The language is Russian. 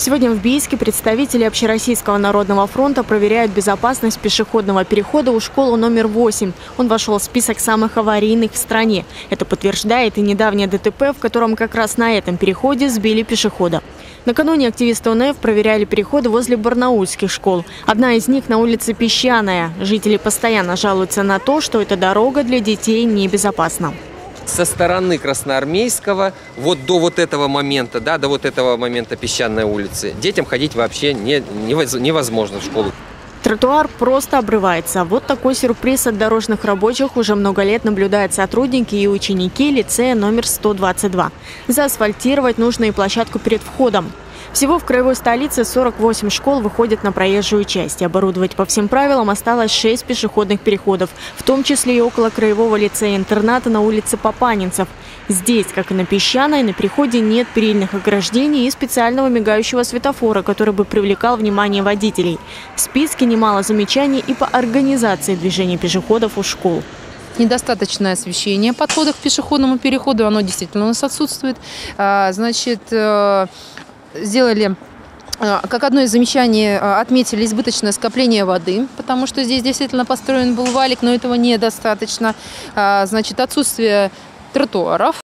Сегодня в Бийске представители Общероссийского народного фронта проверяют безопасность пешеходного перехода у школы номер 8. Он вошел в список самых аварийных в стране. Это подтверждает и недавнее ДТП, в котором как раз на этом переходе сбили пешехода. Накануне активисты ОНФ проверяли переходы возле барнаульских школ. Одна из них на улице Песчаная. Жители постоянно жалуются на то, что эта дорога для детей небезопасна со стороны Красноармейского вот до вот этого момента, да, до вот этого момента песчаной улицы, детям ходить вообще не, невозможно в школу. Тротуар просто обрывается. Вот такой сюрприз от дорожных рабочих уже много лет наблюдают сотрудники и ученики лицея номер 122. Заасфальтировать нужно и площадку перед входом. Всего в краевой столице 48 школ выходят на проезжую часть. Оборудовать по всем правилам осталось 6 пешеходных переходов, в том числе и около краевого лицея-интерната на улице Папанинцев. Здесь, как и на Песчаной, на переходе нет перильных ограждений и специального мигающего светофора, который бы привлекал внимание водителей. В списке немало замечаний и по организации движения пешеходов у школ недостаточное освещение подходов к пешеходному переходу, оно действительно у нас отсутствует. А, значит, э, сделали э, как одно из замечаний э, отметили избыточное скопление воды, потому что здесь действительно построен был валик, но этого недостаточно. А, значит, отсутствие тротуаров.